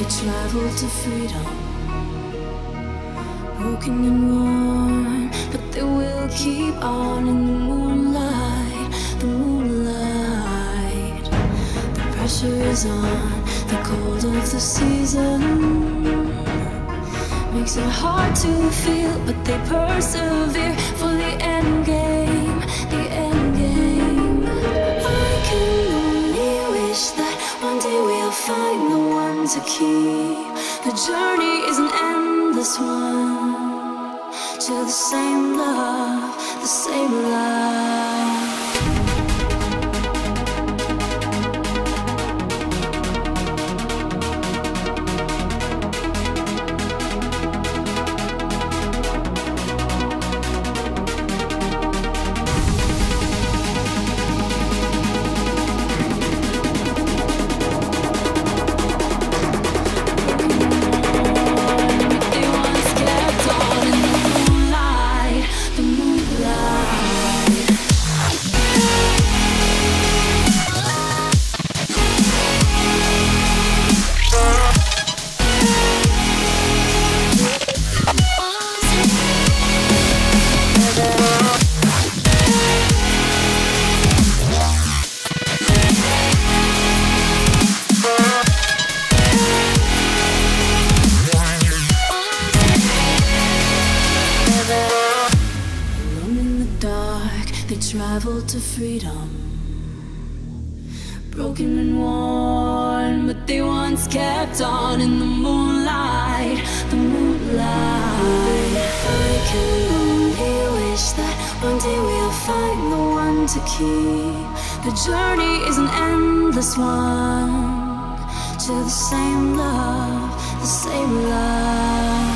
they travel to freedom. Broken and worn, but they will keep on in the moonlight, the moonlight. The pressure is on, the cold of the season makes it hard to feel, but they persevere for the end game, one to keep. The journey is an endless one to the same love, the same love. They travel to freedom. Broken and worn, but they once kept on in the moonlight, the moonlight. I can only wish that one day we'll find the one to keep. The journey is an endless one to the same love, the same love.